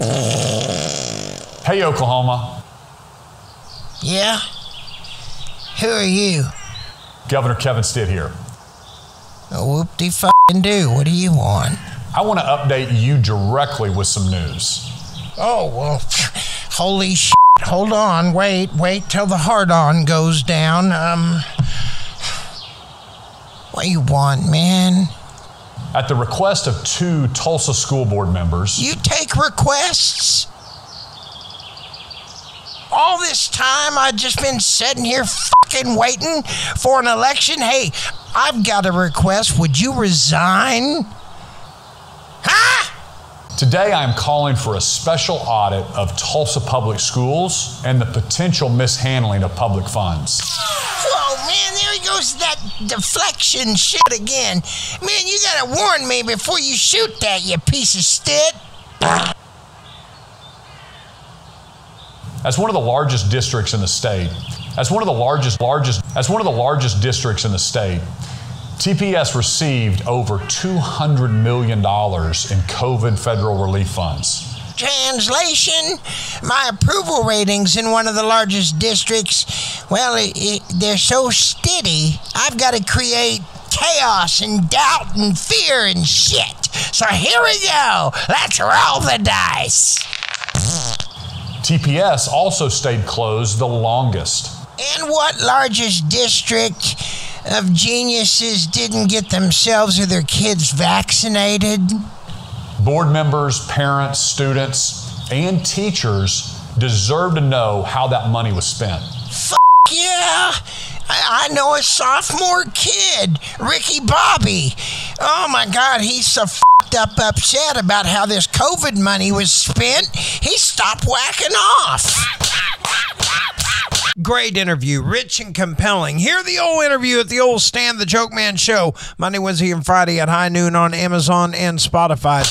Hey, Oklahoma. Yeah? Who are you? Governor Kevin Stitt here. Whoop de fucking do. What do you want? I want to update you directly with some news. Oh, well, holy shit. Hold on. Wait, wait till the hard on goes down. Um. What do you want, man? At the request of two Tulsa school board members, You take requests? All this time I've just been sitting here fucking waiting for an election. Hey, I've got a request. Would you resign? Huh? today I am calling for a special audit of Tulsa public schools and the potential mishandling of public funds. Man, there he goes that deflection shit again. Man, you gotta warn me before you shoot that, you piece of shit. As one of the largest districts in the state, as one of the largest, largest, as one of the largest districts in the state, TPS received over $200 million in COVID federal relief funds. Translation My approval ratings in one of the largest districts, well, it, it, they're so steady, I've got to create chaos and doubt and fear and shit. So here we go. Let's roll the dice. TPS also stayed closed the longest. And what largest district of geniuses didn't get themselves or their kids vaccinated? Board members, parents, students, and teachers deserve to know how that money was spent. Yeah, I, I know a sophomore kid, Ricky Bobby. Oh my God, he's so fed up upset about how this COVID money was spent, he stopped whacking off. Great interview, rich and compelling. Hear the old interview at the old Stan the Joke Man show, Monday, Wednesday, and Friday at high noon on Amazon and Spotify.